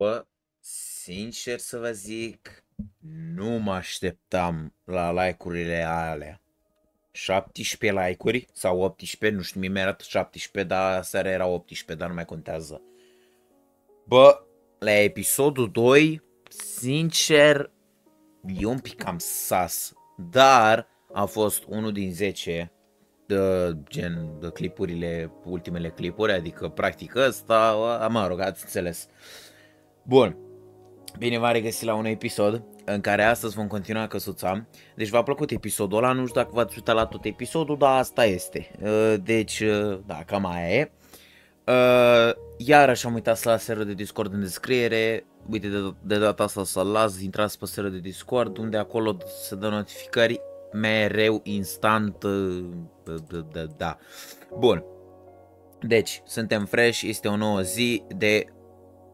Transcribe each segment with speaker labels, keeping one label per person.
Speaker 1: Bă, sincer să vă zic, nu mă așteptam la like-urile alea. 17 like-uri sau 18, nu știu, mi-a arată 17, dar seara era 18, dar nu mai contează. Bă, la episodul 2, sincer, e un pic cam sas, dar a fost unul din 10 de gen de clipurile, ultimele clipuri, adică practic ăsta, mă rog, ați înțeles. Bun, bine v-am regăsit la un episod în care astăzi vom continua căsuța. Deci v-a plăcut episodul ăla, nu știu dacă v-ați uitat la tot episodul, dar asta este. Uh, deci, uh, da, cam aia e. Uh, iarăși am uitat să las serverul de Discord în descriere. Uite, de, de data asta să-l las, intrați pe serverul de Discord, unde acolo se dă notificări mereu, instant, da. Bun. Deci, suntem fresh, este o nouă zi de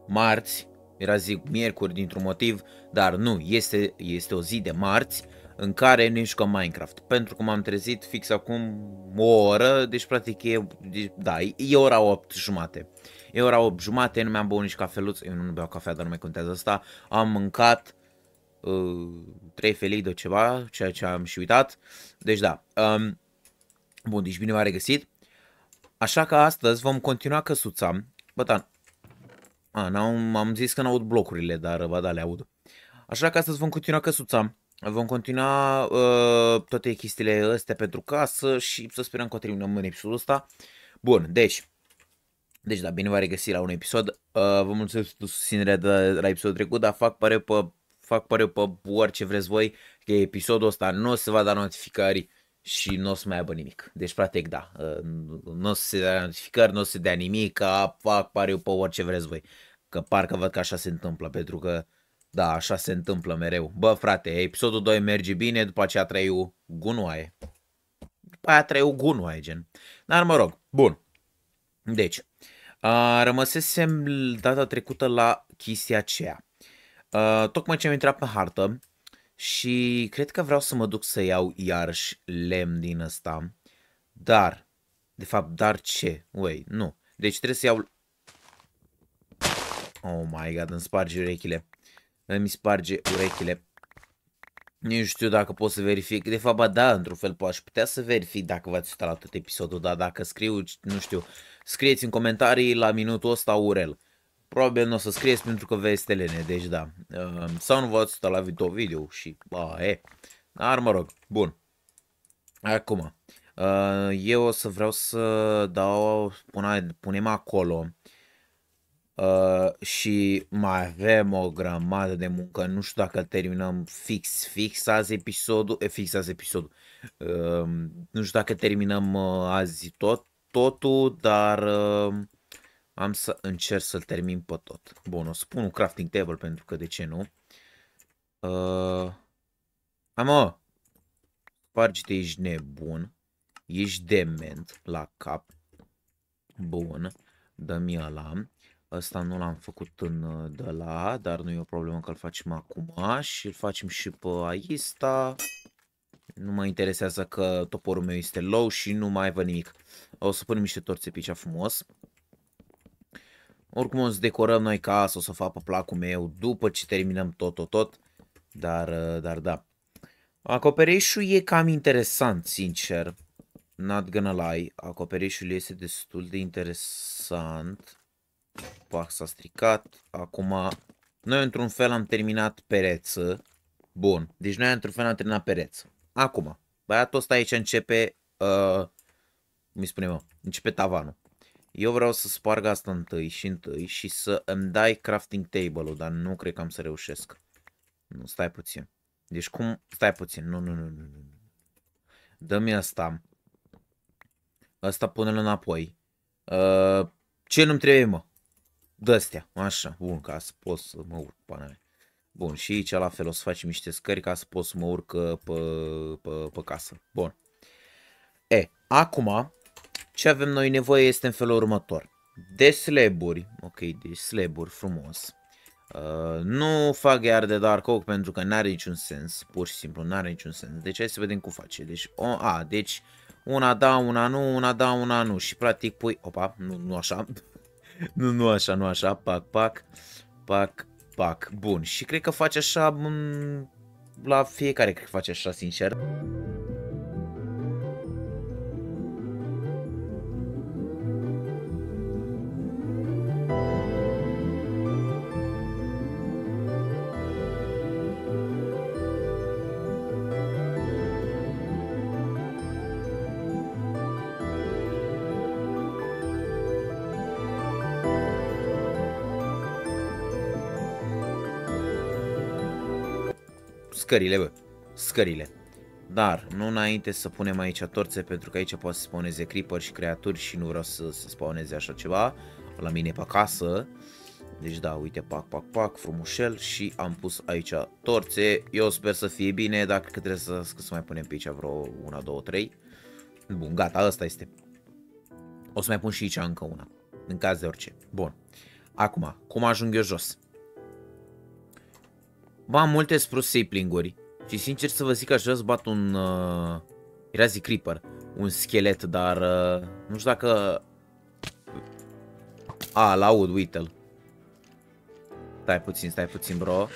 Speaker 1: marți, era zi miercuri dintr-un motiv, dar nu, este, este o zi de marți în care ne jucăm Minecraft. Pentru că m-am trezit fix acum o oră, deci practic e, da, e ora 8 jumate. E ora 8 jumate, nu mi-am băut nici cafeluț, eu nu beau cafea, dar nu mai contează asta. Am mâncat uh, 3 felii de ceva, ceea ce am și uitat. Deci da, um, bun, deci bine v-a regăsit. Așa că astăzi vom continua căsuța. Bă, da, a, n-am, am zis că n-aud blocurile, dar ba da, le aud. Așa că astăzi vom continua căsuța. Vom continua uh, toate chestiile astea pentru casă și să sperăm că o terminăm în episodul ăsta. Bun, deci, deci da, bine v-a regăsit la un episod. Uh, vă mulțumesc pentru susținerea de la episodul trecut, dar fac pare pe, fac pare pe orice vreți voi că episodul ăsta nu o să va da notificări și nu o să mai aibă nimic. Deci, practic, da, uh, nu o să se dea notificări, nu o să se dea nimic, fac pare pe orice vreți voi. Că parcă văd că așa se întâmplă, pentru că, da, așa se întâmplă mereu. Bă, frate, episodul 2 merge bine, după aceea 3 gunoaie. După aia 3 gunoaie, gen. Dar mă rog, bun. Deci, uh, rămăsesem data trecută la chestia aceea. Uh, tocmai ce am intrat pe hartă și cred că vreau să mă duc să iau iarăși lemn din ăsta. Dar, de fapt, dar ce? Wait, nu. Deci trebuie să iau Oh my god, îmi sparge urechile. Îmi sparge urechile. Nu știu dacă pot să verific. De fapt, ba da, într-un fel aș putea să verific dacă v-ați uitat la tot episodul, dar dacă scriu, nu știu, scrieți în comentarii la minutul ăsta URL. Probabil nu o să scrieți pentru că vezi telene, deci da. Ehm, sau nu v-ați uitat la video, video și, ba, e. Dar mă rog, bun. Acum, ehm, eu o să vreau să dau, punem acolo Uh, și mai avem o grămadă de muncă. Nu știu dacă terminăm fix, fix azi episodul, e, fix azi episodul. Uh, nu știu dacă terminăm uh, azi tot, totul, dar uh, am să încerc să-l termin pe tot. Bun, o să pun un crafting table pentru că de ce nu. Uh, Amă, spargi-te, ești nebun. Ești dement la cap. Bun, dă-mi ăla. Ăsta nu l-am făcut în uh, de la, dar nu e o problemă că îl facem acum și îl facem și pe Aista. Nu mă interesează că toporul meu este low și nu mai văd nimic. O să punem niște torțe pe aici frumos. Oricum o să decorăm noi casa, o să fac pe placul meu după ce terminăm tot, tot, tot. Dar, uh, dar da. Acoperișul e cam interesant, sincer. Not gonna lie. Acoperișul este destul de interesant. Pac s-a stricat. Acum, noi într-un fel am terminat pereță. Bun, deci noi într-un fel am terminat pereță. Acum, băiatul ăsta aici începe, uh, cum îi spune mă, începe tavanul. Eu vreau să sparg asta întâi și întâi și să îmi dai crafting table-ul, dar nu cred că am să reușesc. Nu, stai puțin. Deci cum, stai puțin, nu, nu, nu, nu, nu. Dă-mi asta. Asta pune-l înapoi. Uh, ce nu-mi trebuie, mă? De-astea, așa, bun, ca să pot să mă urc pana mea. Bun, și aici la fel o să facem niște scări ca să pot să mă urc uh, pe, pe, pe casă. Bun. E, acum, ce avem noi nevoie este în felul următor. De slaburi, ok, de slaburi frumos. Uh, nu fac iar de dark oak pentru că n-are niciun sens, pur și simplu n-are niciun sens. Deci hai să vedem cum face. Deci, o, a, deci una da, una nu, una da, una nu și practic pui, opa, nu, nu așa, nu, nu așa, nu așa, pac, pac. Pac, pac. Bun. Și cred că face așa... m- La fiecare cred că face așa, sincer. Scările, bă. Scările. Dar, nu înainte să punem aici torțe, pentru că aici poate să spawneze creeper și creaturi și nu vreau să, să spawneze așa ceva la mine pe acasă. Deci da, uite, pac, pac, pac, frumușel și am pus aici torțe. Eu sper să fie bine, dacă că trebuie să, să mai punem pe aici vreo 1, 2, 3. Bun, gata, asta este. O să mai pun și aici încă una, în caz de orice. Bun. Acum, cum ajung eu jos? Bă, am multe spruce sapling-uri și sincer să vă zic aș vrea să bat un... Uh, era zi creeper, un schelet, dar uh, nu știu dacă... A, l-aud, uite-l. Stai puțin, stai puțin, bro.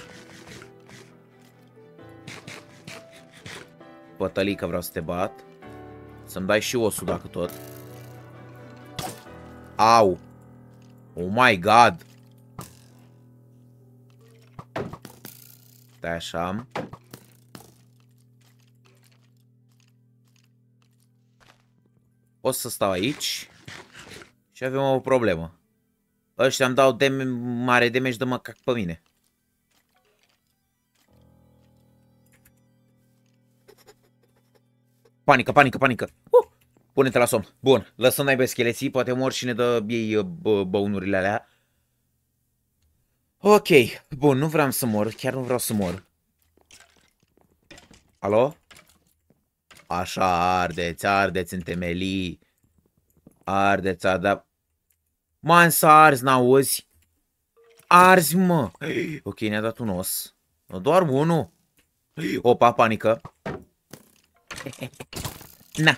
Speaker 1: Pătălică vreau să te bat. Să-mi dai și osul dacă tot. Au! Oh my god! Stai așa. O să stau aici. Și avem o problemă. Ăștia îmi dau dem mare damage de măcac pe mine. Panică, panică, panică. Uh! Pune-te la somn. Bun, lăsăm naibe scheleții, poate mor și ne dă ei bă băunurile alea. Ok, bun, nu vreau să mor, chiar nu vreau să mor. Alo? Așa, ardeți, ardeți în temelii. Ardeți, da. Man, să arzi, n-auzi? Arzi, mă! Ok, ne-a dat un os. Doar unul. Opa, panică. Na.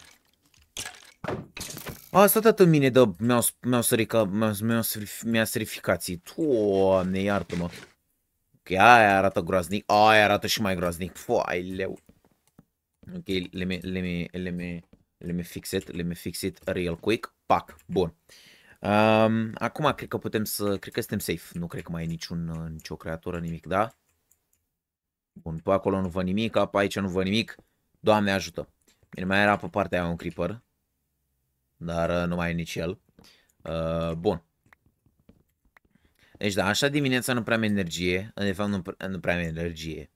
Speaker 1: A stat atât mine de mi-au mi sărica, mi-au mi serificații. Doamne, iartă-mă. Ok, aia arată groaznic. Aia arată și mai groaznic. Foai, leu. Ok, let me, let me, let me, let me fix it, let me fix it real quick. Pac, bun. Um, acum cred că putem să, cred că suntem safe. Nu cred că mai e niciun, nicio creatură, nimic, da? Bun, pe acolo nu văd nimic, pe aici nu văd nimic. Doamne ajută. Bine, mai era pe partea aia un creeper. Dar uh, nu mai e nici el. Uh, bun. Deci da, așa dimineața nu prea am energie. De fapt nu, nu prea am energie.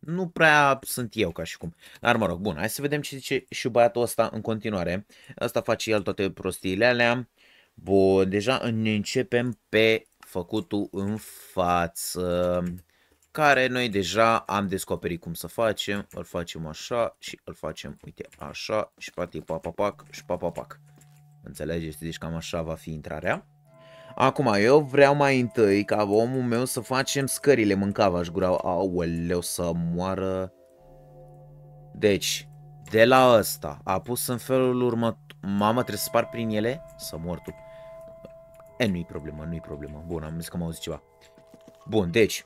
Speaker 1: Nu prea sunt eu ca și cum. Dar mă rog, bun, hai să vedem ce zice și băiatul ăsta în continuare. Asta face el toate prostiile alea. Bun, deja ne începem pe făcutul în față. Care noi deja am descoperit cum să facem. Îl facem așa și îl facem, uite, așa și poate papapac și papapac. Înțelegeți? Deci cam așa va fi intrarea. Acum, eu vreau mai întâi ca omul meu să facem scările. Mâncava aș gura, aoleu, să moară. Deci, de la ăsta, a pus în felul următor. Mamă, trebuie să spar prin ele? Să mor tu. E, nu-i problemă, nu-i problemă. Bun, am zis că m auzit ceva. Bun, deci.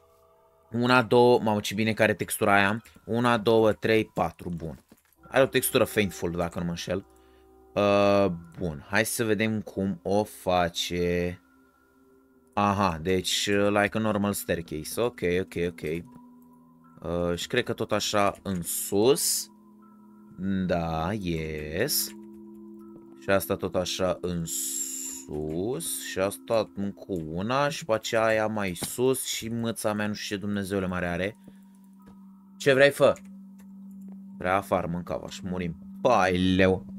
Speaker 1: Una, două, mamă ce bine care textura aia. Una, două, trei, patru, bun. Are o textură faintful, dacă nu mă înșel. Uh, bun, hai să vedem cum o face. Aha, deci uh, like a normal staircase. Ok, ok, ok. Uh, și cred că tot așa în sus. Da, yes. Și asta tot așa în sus. Și asta cu una și pe aceea aia mai sus și mâța mea nu știu ce Dumnezeule mare are. Ce vrei, fă? Vrea afară, mâncava și murim. Pai, leu.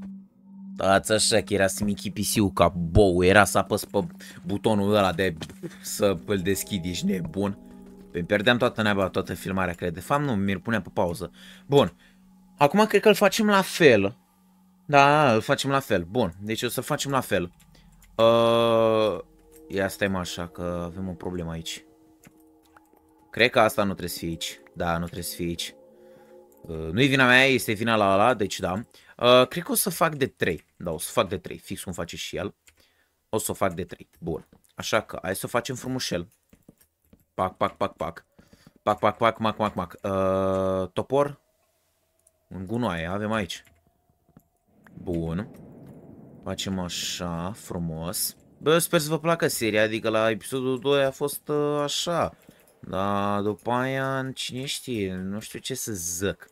Speaker 1: Stați așa că era simichi pisiu ca bou, era să apăs pe butonul ăla de să îl deschid, ești nebun. Păi pierdeam toată neaba, toată filmarea, cred. De fapt nu, mi-l puneam pe pauză. Bun, acum cred că îl facem la fel. Da, îl facem la fel. Bun, deci o să facem la fel. Uh, ia stai mă așa că avem o problemă aici. Cred că asta nu trebuie să fie aici. Da, nu trebuie să fie aici. Uh, nu-i vina mea, este vina la ăla, deci da. Uh, cred că o să fac de 3. Da, o să fac de 3, fix cum face și el. O să o fac de 3. Bun. Așa că hai să o facem frumușel. Pac, pac, pac, pac. Pac, pac, pac, mac, mac, mac. Uh, topor? Un gunoaie, avem aici. Bun. Facem așa, frumos. Bă, sper să vă placă seria, adică la episodul 2 a fost uh, așa. Dar după aia, cine știe, nu știu ce să zic.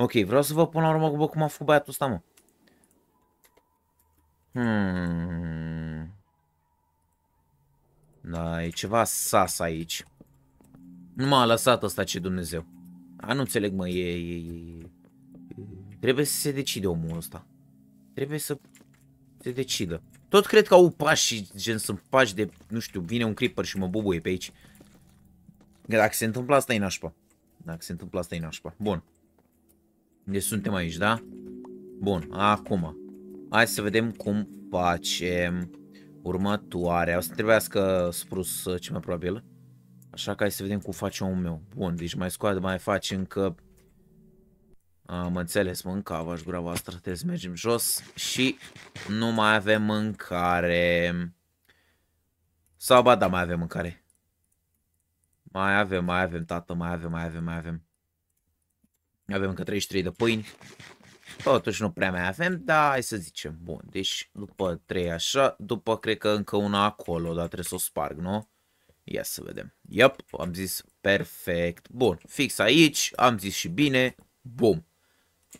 Speaker 1: Ok, vreau să vă pun la urmă bă, cum a făcut băiatul ăsta, mă. Hmm. Da, e ceva sas aici. Nu m-a lăsat ăsta ce Dumnezeu. A, nu înțeleg, mă, e, e, e... Trebuie să se decide omul ăsta. Trebuie să se decidă. Tot cred că au pași, gen sunt pași de, nu știu, vine un creeper și mă bubuie pe aici. Dacă se întâmplă asta e nașpa. Dacă se întâmplă asta e nașpa. Bun. Deci suntem aici, da? Bun, acum. Hai să vedem cum facem următoarea. O să trebuiască sprus uh, ce mai probabil. Așa că hai să vedem cum face omul meu. Bun, deci mai scoate, mai face încă... Am înțeles, mâncava și gura voastră. Trebuie să mergem jos și nu mai avem mâncare. Sau ba da, mai avem mâncare. Mai avem, mai avem, tată, mai avem, mai avem, mai avem. Avem încă 33 de pâini. Totuși nu prea mai avem, dar hai să zicem. Bun, deci după 3 așa, după cred că încă una acolo, dar trebuie să o sparg, nu? Ia să vedem. Yep, am zis perfect. Bun, fix aici, am zis și bine. Bum.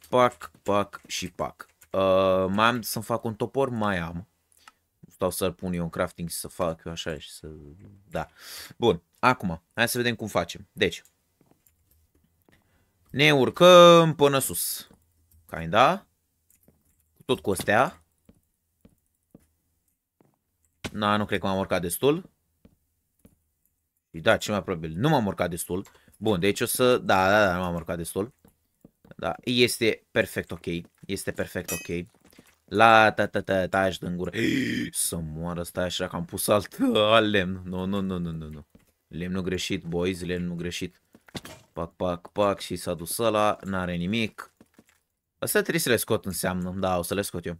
Speaker 1: Pac, pac și pac. Uh, mai am să-mi fac un topor? Mai am. Stau să-l pun eu în crafting să fac eu așa și să... Da. Bun, acum, hai să vedem cum facem. Deci, ne urcăm până sus. Kinda. Tot cu astea. Na, nu cred că m-am urcat destul. Da, ce mai probabil. Nu m-am urcat destul. Bun, deci o să... Da, da, da, nu m-am urcat destul. Da, este perfect ok. Este perfect ok. La ta ta ta ta din gură. Să moară, stai așa că am pus alt, alt lemn. Nu, nu, nu, nu, nu, nu. Lemnul greșit, boys, lemnul greșit. Pac, pac, pac și s-a dus ăla, n-are nimic. Asta trebuie să le scot înseamnă, da, o să le scot eu.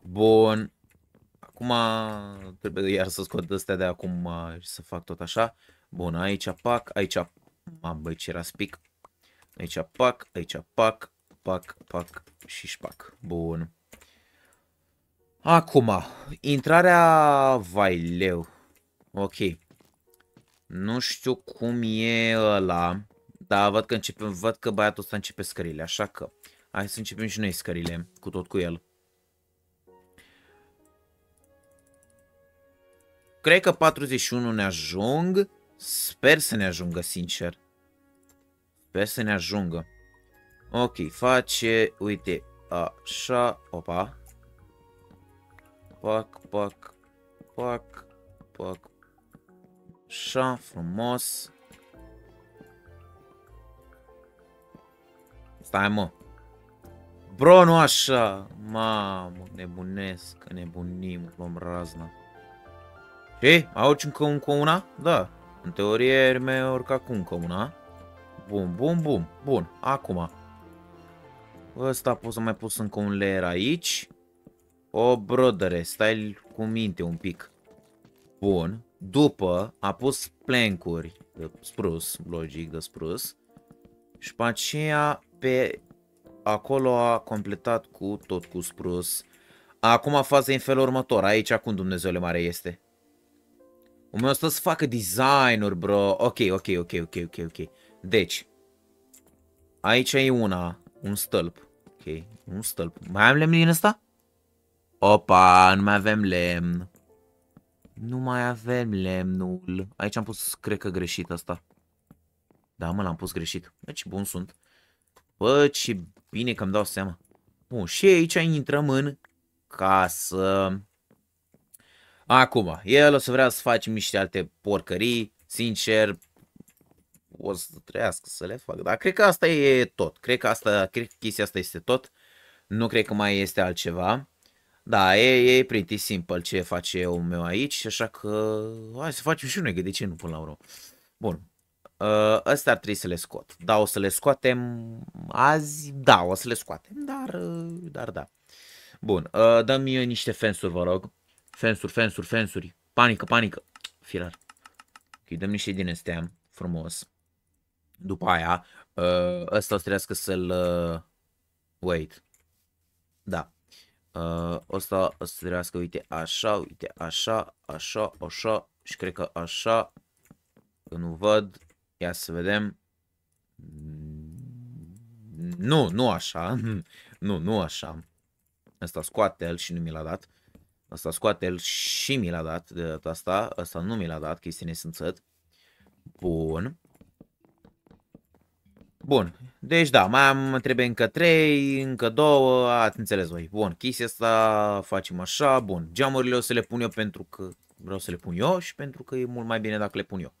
Speaker 1: Bun. Acum trebuie iar să scot astea de acum și să fac tot așa. Bun, aici pac, aici... Mam, băi, ce era spic. Aici pac, aici pac, pac, pac și șpac. Bun. Acum, intrarea Vaileu. Ok. Nu știu cum e ăla. Dar văd că începem, văd că băiatul ăsta începe scările, așa că hai să începem și noi scările, cu tot cu el. Cred că 41 ne ajung. Sper să ne ajungă, sincer. Sper să ne ajungă. Ok, face, uite, așa, opa. Pac, pac, pac, pac, Așa, frumos. Stai, mă. Bro, nu așa. Mamă, nebunesc, nebunim, luăm razna. Ce? Auzi încă, încă una? Da. În teorie mi-a urcat cu încă una. Bun, bun, bun. Bun, acum. Ăsta pot să mai pus încă un layer aici. O, brodere, stai cu minte un pic. Bun. După a pus plancuri de sprus, logic de sprus. Și pe aceea pe acolo a completat cu tot cu sprus. Acum faza în felul următor. Aici acum Dumnezeule mare este. O meu să facă design-uri, bro. Ok, ok, ok, ok, ok, ok. Deci. Aici e una. Un stâlp. Ok, un stâlp. Mai am lemn din ăsta? Opa, nu mai avem lemn. Nu mai avem lemnul. Aici am pus, cred că greșit asta. Da, mă, l-am pus greșit. Deci bun sunt. Bă, ce bine că îmi dau seama. Bun, și aici intrăm în casă. Acum, el o să vrea să facem niște alte porcării. Sincer, o să trească să le fac. Dar cred că asta e tot. Cred că, asta, cred că chestia asta este tot. Nu cred că mai este altceva. Da, e, e pretty simple ce face eu meu aici, așa că hai să facem și noi, de ce nu până la urmă. Bun, uh, ăsta ar trebui să le scot. Da, o să le scoatem azi, da, o să le scoatem, dar, uh, dar da. Bun, uh, dă-mi niște fensuri, vă rog. Fensuri, fensuri, fensuri. Panică, panică. Firar. îi dăm niște din astea frumos. După aia, uh, ăsta o să trebuiască să-l... Uh, wait. Da. Uh, ăsta o să trebuiască, uite, așa, uite, așa, așa, așa și cred că așa. Că nu văd. Ia să vedem. Nu, nu așa. Nu, nu așa. Asta scoate-l și nu mi l-a dat. Asta scoate-l și mi l-a dat de data asta. Asta nu mi l-a dat, chestii nesânțăt. Bun. Bun. Deci da, mai am, trebuie încă 3, încă 2, ați înțeles voi. Bun, chestia asta facem așa, bun. Geamurile o să le pun eu pentru că vreau să le pun eu și pentru că e mult mai bine dacă le pun eu.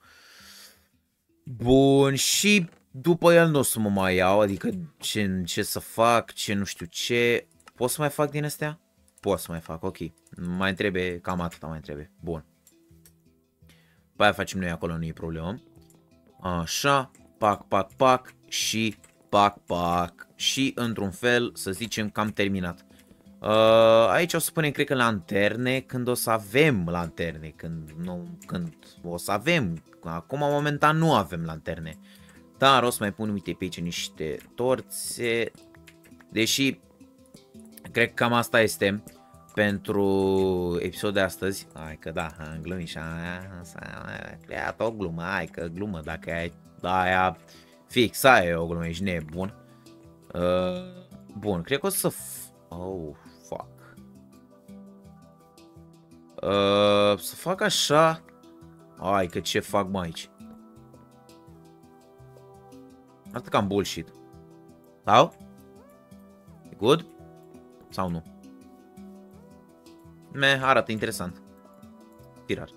Speaker 1: Bun, și după el nu o să mă mai iau, adică ce, ce să fac, ce nu știu ce. Pot să mai fac din astea? Pot să mai fac, ok. Mai trebuie, cam atâta mai trebuie. Bun. Pe aia facem noi acolo, nu e problemă. Așa, pac, pac, pac și pac, pac. Și într-un fel, să zicem că am terminat. Uh, aici o să punem, cred că, lanterne când o să avem lanterne, când, nu, când o să avem. Acum, momentan, nu avem lanterne. Dar o să mai pun, uite, pe aici niște torțe. Deși, cred că cam asta este pentru episodul de astăzi. Hai că da, am glumit și am creat o glumă, hai că glumă, dacă ai aia fix, aia e o glumă, ești nebun. Uh, bun, cred că o să... Oh, fuck. Uh, să fac așa... Ai, că ce fac mai aici? Arată cam bullshit. Sau? E good? Sau nu? Me, arată interesant. Tirar.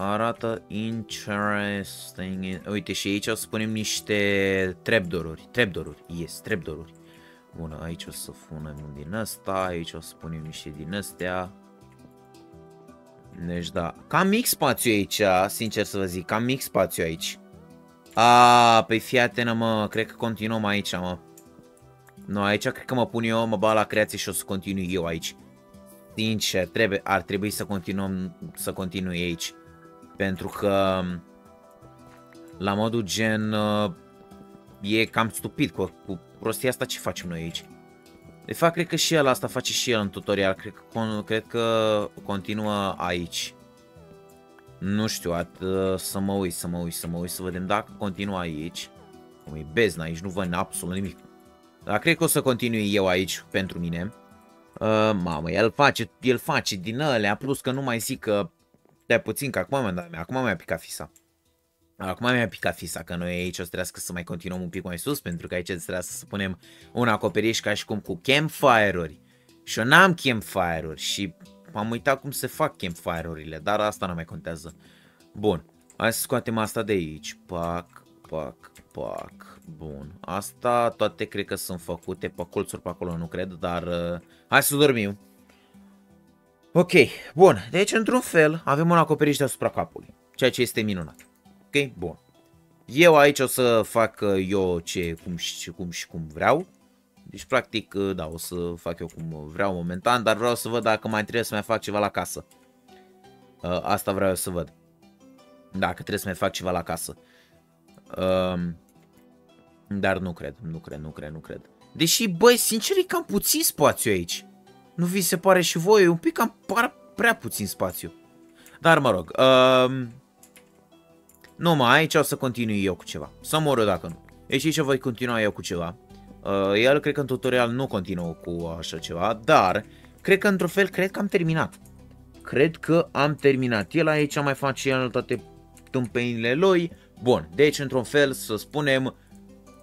Speaker 1: Arată interesting. Uite, și aici o să punem niște trapdoor-uri. Trapdoor-uri, yes, trapdoor-uri. Bună, aici o să punem din ăsta, aici o să punem niște din astea. Deci da, cam mic spațiu aici, sincer să vă zic, cam mic spațiu aici. A, păi fii atenă, mă, cred că continuăm aici, mă. Nu, aici cred că mă pun eu, mă bag la creație și o să continui eu aici. Sincer, trebuie, ar trebui să continuăm, să continui aici. Pentru că la modul gen e cam stupid cu, cu prostia asta ce facem noi aici. De fapt, cred că și el asta face și el în tutorial. Cred că, cred că continuă aici. Nu știu, at, să mă uit, să mă uit, să mă uit, să vedem dacă continuă aici. Cum e bezna aici, nu văd absolut nimic. Dar cred că o să continui eu aici pentru mine. Uh, mamă, el face, el face din alea, plus că nu mai zic că... De puțin, că acum, da, acum mi-a picat fisa. Acum mi-a picat fisa, că noi aici o să trebuiască să mai continuăm un pic mai sus, pentru că aici trebuie să punem un acoperiș ca și cum cu campfire-uri. Și eu n-am campfire-uri și am uitat cum se fac campfire-urile, dar asta nu mai contează. Bun, hai să scoatem asta de aici. Pac, pac, pac. Bun, asta toate cred că sunt făcute pe colțuri pe acolo, nu cred, dar uh, hai să dormim. Ok, bun, deci într-un fel avem un acoperiș deasupra capului, ceea ce este minunat. Ok, bun. Eu aici o să fac uh, eu ce, cum și cum și cum vreau. Deci, practic, uh, da, o să fac eu cum vreau momentan, dar vreau să văd dacă mai trebuie să mai fac ceva la casă. Uh, asta vreau să văd. Dacă trebuie să mai fac ceva la casă. Um, dar nu cred, nu cred, nu cred, nu cred. Deși, băi, sincer, e cam puțin spațiu aici. Nu vi se pare și voi? E un pic cam prea puțin spațiu. Dar, mă rog, um, nu, mă, aici o să continui eu cu ceva. Să mor eu dacă nu. Deci aici voi continua eu cu ceva. Uh, el cred că în tutorial nu continuă cu așa ceva, dar cred că într-un fel, cred că am terminat. Cred că am terminat. El aici mai face el toate tâmpenile lui. Bun, deci într-un fel să spunem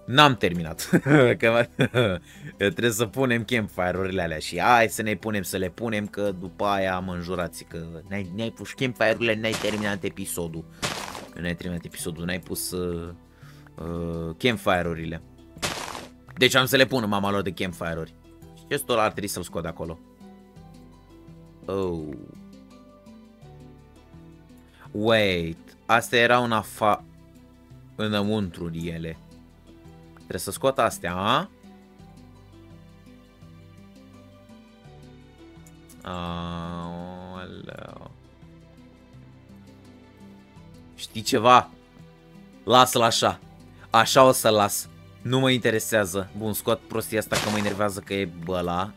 Speaker 1: N-am terminat. că trebuie să punem campfire-urile alea și hai să ne punem să le punem că după aia mă înjurați că n-ai pus campfire-urile, n-ai terminat episodul n-ai terminat episodul, n-ai pus uh, uh, campfire-urile. Deci am să le pun în mama lor de campfire-uri. Și chestul ar trebui să-l scot de acolo. Oh. Wait. Astea erau în afa... Înăuntru ele. Trebuie să scot astea, a? Aoleu. Știi ceva? Lasă-l așa. Așa o să-l las. Nu mă interesează. Bun, scot prostia asta că mă enervează că e băla.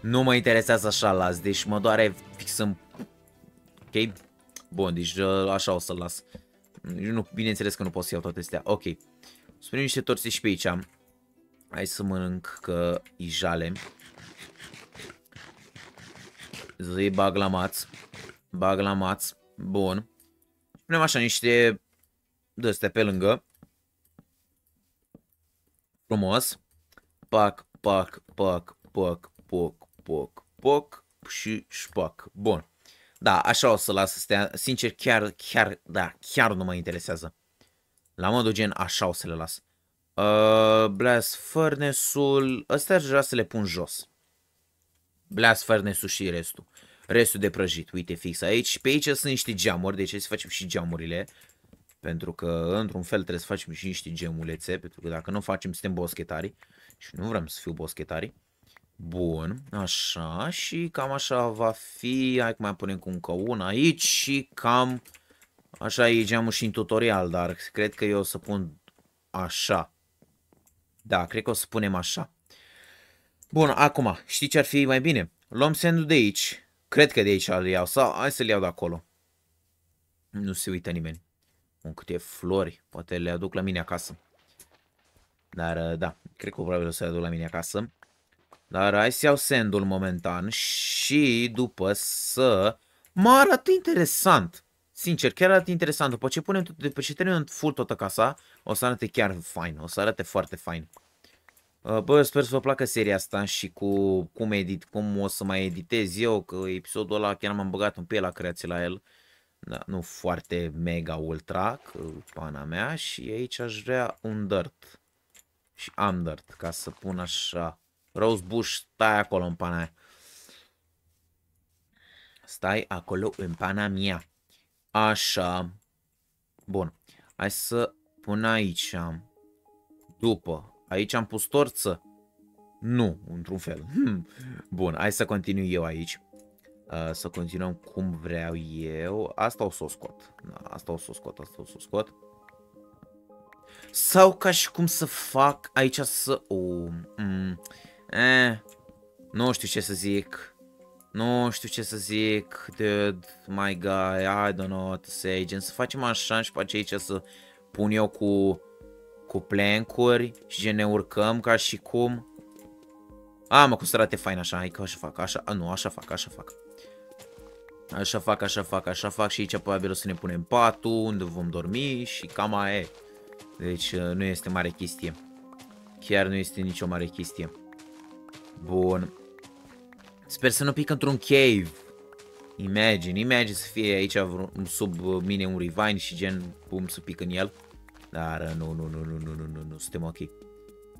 Speaker 1: Nu mă interesează așa las. Deci mă doare fix în... Ok? Bun, deci uh, așa o să-l las. Nu, bineînțeles că nu pot să iau toate astea. Ok. Spunem niște torțe și pe aici. Hai să mănânc că e jale. Zăi bag la maț. Bag la maț. Bun. Punem așa niște de pe lângă. Frumos. Pac, pac, pac, pac, poc, poc, poc și șpac. Bun. Da, așa o să las să stea. Sincer, chiar, chiar, da, chiar nu mă interesează. La modul gen, așa o să le las. Uh, Blast Furnace-ul... Astea aș vrea să le pun jos. Blast Furnace-ul și restul. Restul de prăjit. Uite, fix aici. Pe aici sunt niște geamuri, deci să facem și geamurile. Pentru că, într-un fel, trebuie să facem și niște gemulețe. Pentru că dacă nu facem, suntem boschetari. Și nu vrem să fiu boschetari. Bun, așa. Și cam așa va fi. Hai că mai punem cu încă una aici. Și cam... Așa e geamul și în tutorial, dar cred că eu o să pun așa. Da, cred că o să punem așa. Bun, acum, știi ce ar fi mai bine? Luăm sandul de aici. Cred că de aici îl iau. Sau hai să-l iau de acolo. Nu se uită nimeni. Un câte flori. Poate le aduc la mine acasă. Dar, da, cred că probabil o să le aduc la mine acasă. Dar hai să iau sandul momentan și după să... Mă arată interesant. Sincer, chiar arată interesant. După ce punem, după ce terminăm full toată casa, o să arate chiar fain. O să arate foarte fain. Uh, bă, sper să vă placă seria asta și cu cum, edit, cum o să mai editez eu, că episodul ăla chiar m-am băgat un pe la creație la el. Da, nu foarte mega ultra, că pana mea. Și aici aș vrea un dirt. Și am dirt, ca să pun așa. Rose bush, stai acolo în pana aia. Stai acolo în pana mea. Așa. Bun. Hai să pun aici. După. Aici am pus torță? Nu, într-un fel. Hmm. Bun, hai să continui eu aici. Uh, să continuăm cum vreau eu. Asta o să o scot. Da, asta o să o scot, asta o să o scot. Sau ca și cum să fac aici să... Oh, mm, eh, nu știu ce să zic. Nu știu ce să zic, dude, my guy, I don't know what to say, gen să facem așa și pe aici să pun eu cu, cu plancuri și gen ne urcăm ca și cum. A, mă, cum să arate fain așa, hai că așa fac, așa, a, nu, așa fac, așa fac. Așa fac, așa fac, așa fac și aici probabil o să ne punem patul unde vom dormi și cam aia e. Deci uh, nu este mare chestie. Chiar nu este nicio mare chestie. Bun. Sper să nu pic într-un cave. Imagine, imagine să fie aici sub mine un rivine și gen, bum, să pic în el. Dar nu, nu, nu, nu, nu, nu, nu, nu, suntem ok.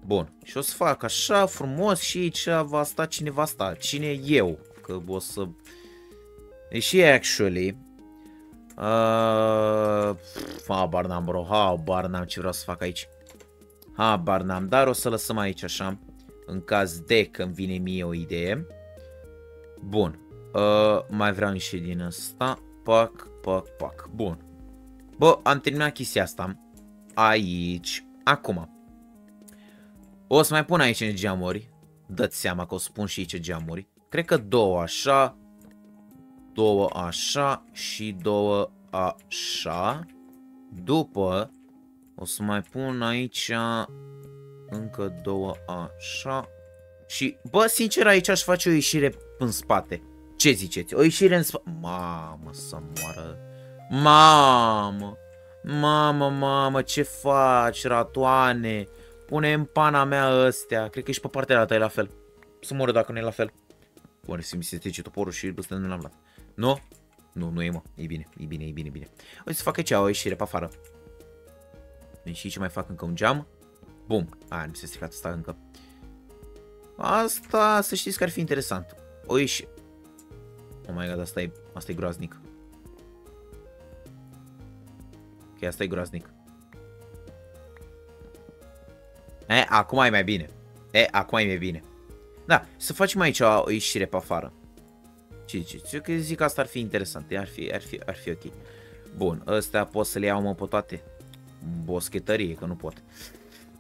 Speaker 1: Bun, și o să fac așa frumos și aici va sta cine va sta. Cine eu? Că o să... Și actually... Uh, habar n-am, bro, habar n-am ce vreau să fac aici. Habar n-am, dar o să lăsăm aici așa. În caz de că îmi vine mie o idee. Bun. Uh, mai vreau niște din asta. Pac, pac, pac. Bun. Bă, am terminat chestia asta. Aici. Acum. O să mai pun aici în geamuri. Dați seama că o să pun și aici geamuri. Cred că două așa. Două așa și două așa. După o să mai pun aici încă două așa. Și, bă, sincer, aici aș face o ieșire în spate. Ce ziceți? O ieșire în spate. Mamă, să moară. Mamă. Mamă, mamă, ce faci, ratoane? Pune în pana mea ăstea. Cred că ești pe partea aia ta, e la fel. Să moră dacă nu e la fel. Bun, să mi se strice toporul și ăsta nu l-am luat. Nu? Nu, nu e, mă. E bine, e bine, e bine, e bine. O să fac aici o ieșire pe afară. Și ce mai fac încă un geam. Bum. A, nu se stricat asta încă. Asta, să știți că ar fi interesant. O ieși... Oh my god, asta e, asta e groaznic. Ok, asta e groaznic. E, acum e mai bine. E, acum e mai bine. Da, să facem aici o ieșire pe afară. Ce ziceți? Eu că zic că asta ar fi interesant. Ar fi, ar fi, ar fi ok. Bun, ăstea pot să le iau mă pe toate. Boschetărie, că nu pot.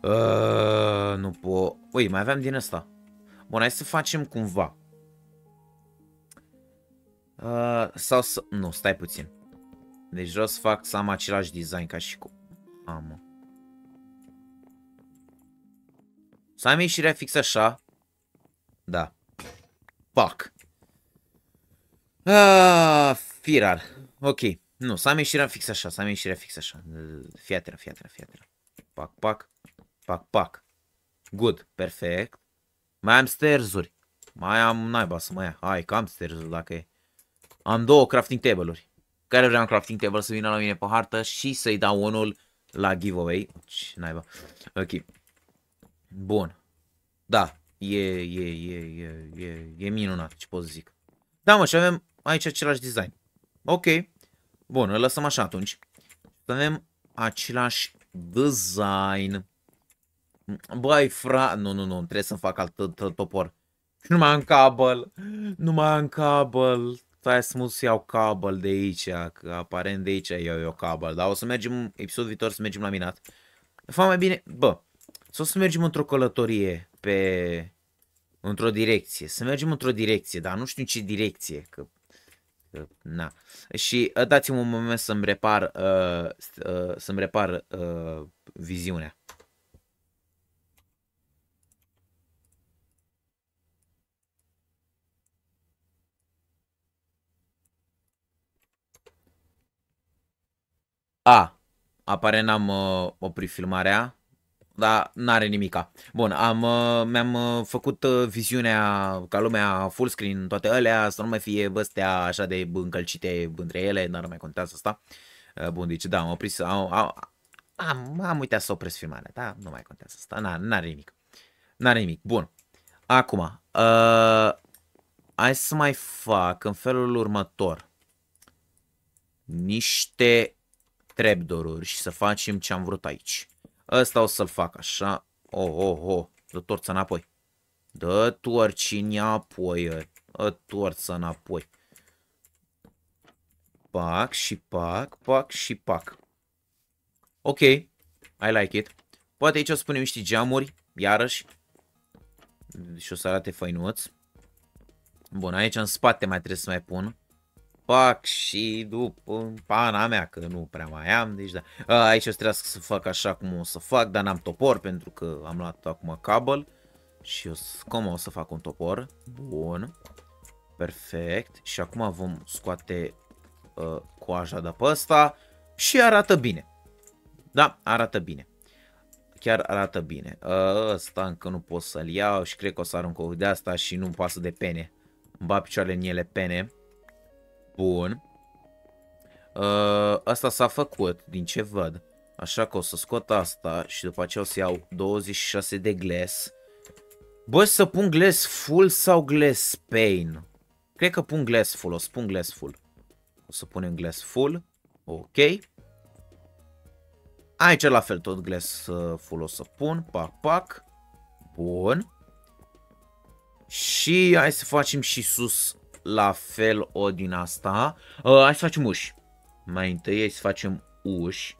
Speaker 1: Uh, nu pot. Ui, mai aveam din asta. Bun, hai să facem cumva. Uh, sau să... Nu, stai puțin. Deci vreau să fac să am același design ca și cu... Am. Să am ieșirea fix așa. Da. Fuck. Ah, firar. Ok. Nu, să am ieșirea fix așa, să am ieșirea fix așa. Fii atent, fii atent, fii atent. Pac, pac. Pac, pac. Good, perfect. Mai am stairs-uri. Mai am naiba să mai ia. Hai, că am stairs dacă e. Am două crafting table-uri. Care vreau crafting table să vină la mine pe hartă și să-i dau unul la giveaway. Ce naiba. Ok. Bun. Da, e, e, e, e, e, e minunat, ce pot să zic. Da, mă, și avem aici același design. Ok. Bun, îl lăsăm așa atunci. Avem același design. Băi, fra... Nu, nu, nu, trebuie să fac alt topor. Nu mai am cabel. Nu mai am cabel. Stai să mă iau cabel de aici, că aparent de aici iau eu cabel. Dar o să mergem, episodul viitor să mergem la minat. De fapt, mai bine, bă, să o să mergem într-o călătorie pe... într-o direcție. Să mergem într-o direcție, dar nu știu ce direcție, că... că na. Și uh, dați-mi un moment să-mi repar, uh, uh, să-mi repar uh, viziunea. A, apare n-am uh, oprit filmarea, dar n-are nimica. Bun, am, uh, mi-am uh, făcut uh, viziunea ca lumea full screen, toate alea, să nu mai fie băstea așa de încălcite între ele, n-ar mai contează asta. Uh, bun, deci da, am oprit, am, am, am, am uitat să opresc filmarea, da, nu mai contează asta, n-are nimic. N-are nimic, bun. Acum, uh, hai să mai fac în felul următor niște trapdoor și să facem ce am vrut aici. Ăsta o să-l fac așa. Oh, oh, oh. Dă torța înapoi. Dă torci înapoi. Dă torța înapoi. Pac și pac, pac și pac. Ok. I like it. Poate aici o să punem niște geamuri. Iarăși. Și o să arate făinuț. Bun, aici în spate mai trebuie să mai pun fac și după pana mea, că nu prea mai am, deci da. Aici o să trebuie să fac așa cum o să fac, dar n-am topor pentru că am luat acum cabel și o să, cum o să fac un topor. Bun. Perfect. Și acum vom scoate uh, coaja de pe ăsta și arată bine. Da, arată bine. Chiar arată bine. Uh, ăsta încă nu pot să-l iau și cred că o să arunc o de asta și nu-mi pasă de pene. Îmi bat picioarele în ele pene. Bun. Uh, asta s-a făcut, din ce văd. Așa că o să scot asta și după aceea o să iau 26 de glass. Bă, să pun glass full sau glass pane? Cred că pun glass full, o să pun glass full. O să punem glass full. Ok. Aici la fel tot glass uh, full o să pun. Pac, pac. Bun. Și hai să facem și sus la fel o din asta. Uh, hai să facem uși. Mai întâi hai să facem uși.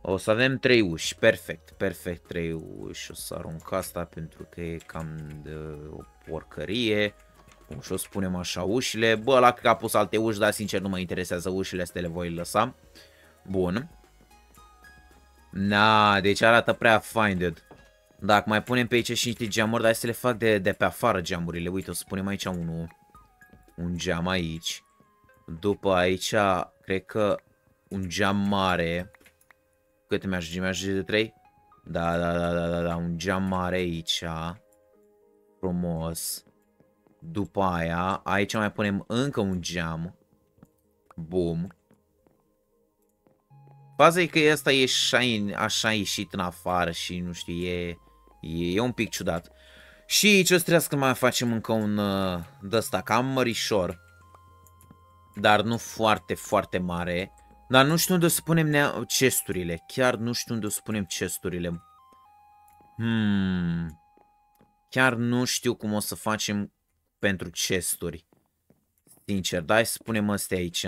Speaker 1: O să avem trei uși. Perfect, perfect, trei uși. O să arunc asta pentru că e cam de o porcărie. Și o spunem așa ușile. Bă, la că a pus alte uși, dar sincer nu mă interesează ușile astea, le voi lăsa. Bun. Na, deci arată prea finded. Dacă mai punem pe aici și niște geamuri, dar hai să le fac de, de pe afară geamurile. Uite, o să punem aici unul un geam aici. După aici, cred că un geam mare. Câte mi-ajunge? Mi-ajunge de 3? Da, da, da, da, da, da, un geam mare aici. Frumos. După aia, aici mai punem încă un geam. Boom. Faza e că ăsta e așa, așa ieșit în afară și nu știu, e, e, e un pic ciudat. Și aici o să trebuie să mai facem încă un uh, de ăsta, cam mărișor. Dar nu foarte, foarte mare. Dar nu știu unde o să punem chesturile. Chiar nu știu unde o să punem chesturile. Hmm. Chiar nu știu cum o să facem pentru chesturi. Sincer, dai să punem astea aici.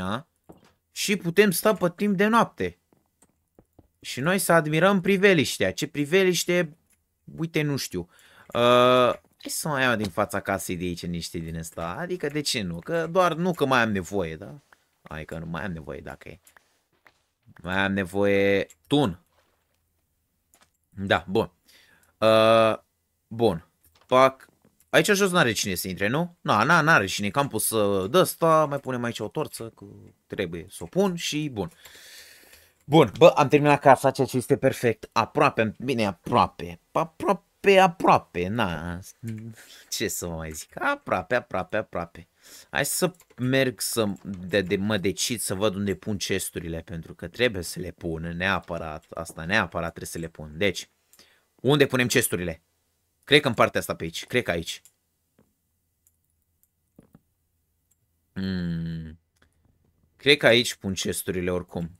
Speaker 1: și putem sta pe timp de noapte. Și noi să admirăm priveliștea. Ce priveliște, uite, nu știu. Uh, hai să mai iau din fața casei de aici niște din asta. Adică de ce nu? Că doar nu că mai am nevoie, da? Hai că nu mai am nevoie dacă e. Mai am nevoie tun. Da, bun. Uh, bun. Pac. Aici jos n-are cine să intre, nu? Na, na, n-are cine. Cam pus să dă asta, mai punem aici o torță, că trebuie să o pun și bun. Bun, bă, am terminat casa, ceea ce este perfect. Aproape, bine, aproape. Aproape, aproape, na. Ce să mai zic? Aproape, aproape, aproape. Hai să merg să de, de, mă decid să văd unde pun chesturile, pentru că trebuie să le pun, neapărat, asta neapărat trebuie să le pun. Deci, unde punem chesturile? Cred că în partea asta pe aici, cred că aici. Hmm. Cred că aici pun chesturile oricum.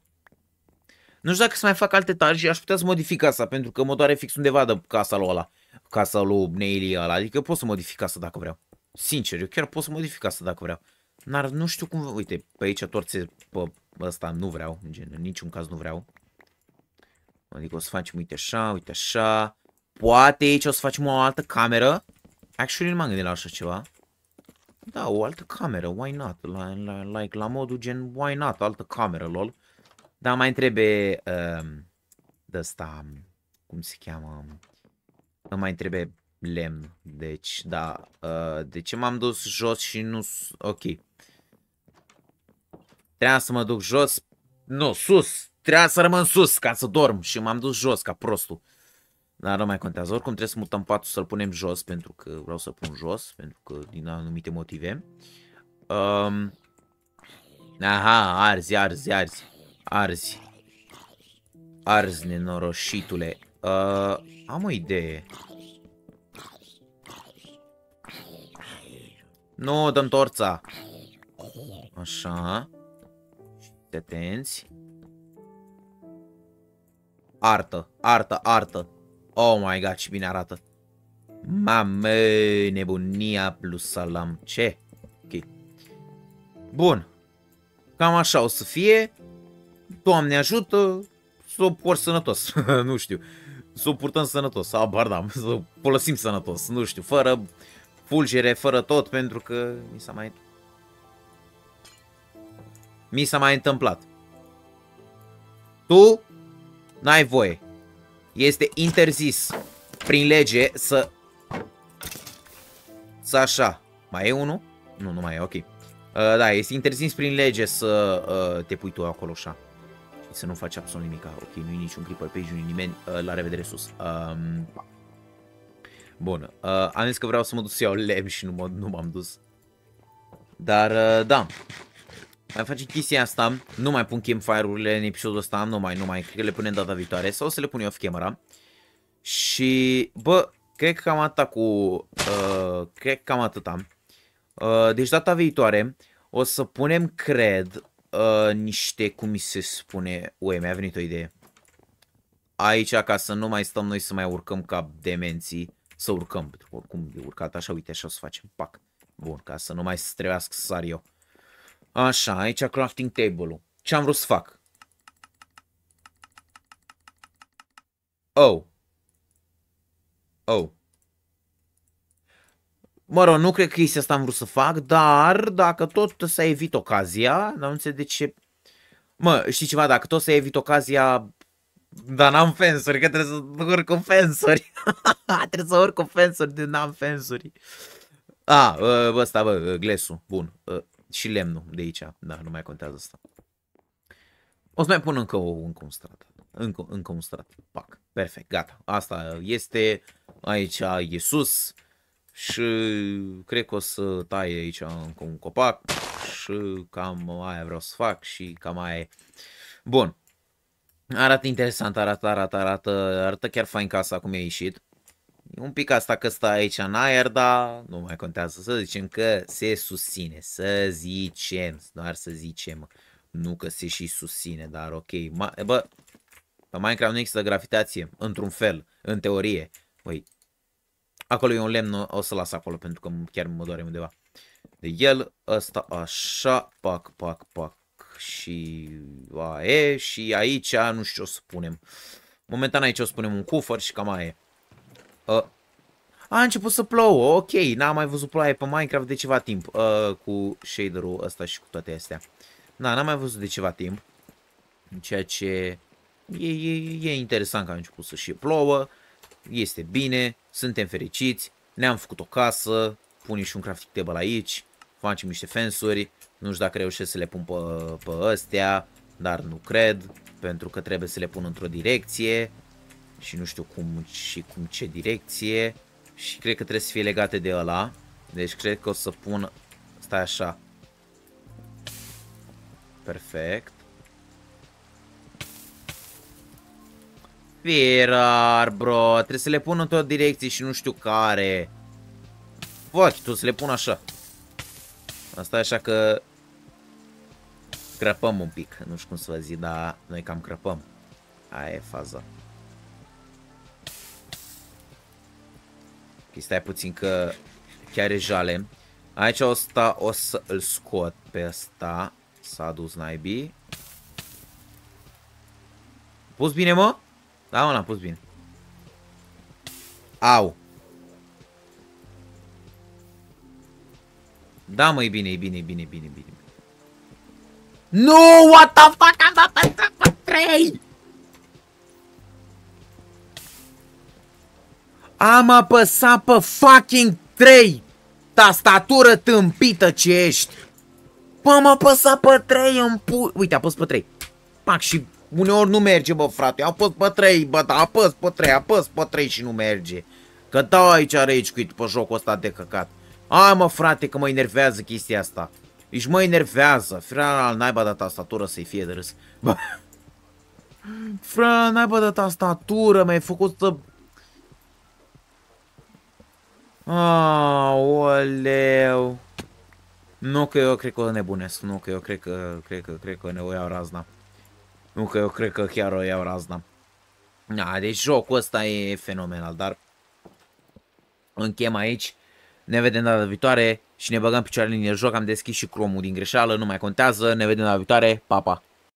Speaker 1: Nu știu dacă să mai fac alte etaje, aș putea să modific asta, pentru că mă doare fix undeva de casa lui ăla. Casa lui Neili ăla, adică pot să modific asta dacă vreau. Sincer, eu chiar pot să modific asta dacă vreau. Dar nu știu cum... Uite, pe aici torțe pe ăsta nu vreau. Gen, în niciun caz nu vreau. Adică o să facem, uite așa, uite așa. Poate aici o să facem o altă cameră. Actually nu m-am gândit la așa ceva. Da, o altă cameră, why not? La, la, like, la modul gen, why not? Altă cameră, lol. Dar mai trebuie uh, de asta, cum se cheamă? Îmi mai trebuie lemn. Deci, da. Uh, de ce m-am dus jos și nu... Ok. Trebuia să mă duc jos. Nu, sus. Trebuia să rămân sus ca să dorm și m-am dus jos ca prostul. Dar nu mai contează. Oricum trebuie să mutăm patul să-l punem jos pentru că vreau să pun jos, pentru că din anumite motive. Um, aha, arzi, arzi, arzi. Arzi. Arzi, nenoroșitule. Uh, am o idee. Nu, dăm torța. Așa. Și atenți. Artă, artă, artă. Oh my god, ce bine arată. Mamă, nebunia plus salam. Ce? Ok. Bun. Cam așa o să fie. Doamne ajută să o port sănătos. nu știu. Să o purtăm sănătos. Abar da, să o folosim sănătos. Nu știu, fără fulgere, fără tot, pentru că mi s-a mai... Mi s-a mai întâmplat. Tu n-ai voie. Este interzis prin lege să... Să așa. Mai e unul? Nu, nu mai e, ok. Uh, da, este interzis prin lege să uh, te pui tu acolo așa. Și să nu faci absolut nimic. Ok, nu e niciun creeper pe nu nimeni. Uh, la revedere sus. Um, Bun. Uh, am zis că vreau să mă duc să iau lemn și nu, mă, nu m-am dus. Dar, uh, da. Mai facem chestia asta. Nu mai pun campfire-urile în episodul ăsta. Nu mai, nu mai. Cred că le punem data viitoare. Sau să le pun eu off camera. Și, bă, cred că cam atâta cu... Uh, cred că cam atâta. Uh, deci data viitoare o să punem, cred, uh, niște, cum mi se spune... Ue, mi-a venit o idee. Aici, ca să nu mai stăm noi să mai urcăm ca demenții să urcăm. Pentru că oricum de urcat așa, uite, așa o să facem. Pac. Bun, ca să nu mai trebuiască să sar eu. Așa, aici crafting table-ul. Ce am vrut să fac? Oh. Oh. Mă rog, nu cred că chestia asta am vrut să fac, dar dacă tot să evit ocazia, nu înțeleg de ce... Mă, știi ceva, dacă tot să evit ocazia, dar n-am fensuri, că trebuie să urc cu fensuri. trebuie să urc cu fensuri, de n-am fensuri. A, bă, ăsta, bă, glesul, bun. Și lemnul de aici, da, nu mai contează asta. O să mai pun încă, o, încă un strat. Încă, încă un strat. Pac. Perfect, gata. Asta este. Aici e sus. Și cred că o să taie aici încă un copac. Și cam aia vreau să fac și cam aia e. Bun. Arată interesant, arată, arată, arată, arată chiar fain casa cum e ieșit. E un pic asta că stă aici în aer, dar nu mai contează. Să zicem că se susține, să zicem, doar să zicem. Nu că se și susține, dar ok. Ma bă, pe Minecraft nu există gravitație, într-un fel, în teorie. Păi, acolo e un lemn, o să las acolo pentru că chiar mă doare undeva. De el, ăsta așa, pac, pac, pac. și aie și aici nu știu ce o să punem. Momentan aici o să punem un cufăr și cam aia uh, A început să plouă, ok, n-am mai văzut ploaie pe Minecraft de ceva timp uh, cu shaderul ăsta și cu toate astea. Da, n-am mai văzut de ceva timp, ceea ce e, e, e interesant că a început să și plouă, este bine, suntem fericiți, ne-am făcut o casă, punem și un crafting table aici, facem niște fensuri, nu știu dacă reușesc să le pun pe, pe astea, dar nu cred, pentru că trebuie să le pun într-o direcție și nu știu cum și cum ce direcție și cred că trebuie să fie legate de ăla. Deci cred că o să pun, stai așa, perfect. Firar, bro, trebuie să le pun într-o direcție și nu știu care. Fuck, tu să le pun așa. Asta e așa că crăpăm un pic. Nu știu cum să vă zic, dar noi cam crăpăm. Aia e faza. Ok, stai puțin că chiar e jale. Aici o, sta, o să îl scot pe ăsta. S-a dus naibii. Pus bine, mă? Da, mă, l-am pus bine. Au. Da, mă, e bine, e bine, e bine, e bine, e bine. No, what the fuck, am dat pe 3! Am apăsat pe fucking 3! Tastatură tâmpită ce ești! Bă, am apăsat pe 3 în pu... Uite, apăs pe 3. Pac, și uneori nu merge, bă, frate. Apăs pe 3, bă, da, apăs pe 3, apăs pe 3 și nu merge. Că dau aici rage quit pe jocul ăsta de căcat. Ai mă frate că mă enervează chestia asta. Deci mă enervează. Frea al naiba de tastatură să-i fie de râs. Bă. Frea naiba de tastatură mi-ai făcut să... Aoleu. Nu că eu cred că o nebunesc. Nu că eu cred că, cred că, cred că ne o iau razna. Nu că eu cred că chiar o iau razna. Da, deci jocul ăsta e fenomenal, dar închem aici. Ne vedem data viitoare și ne băgăm picioarele în joc. Am deschis și cromul din greșeală, nu mai contează. Ne vedem data viitoare. Pa, pa!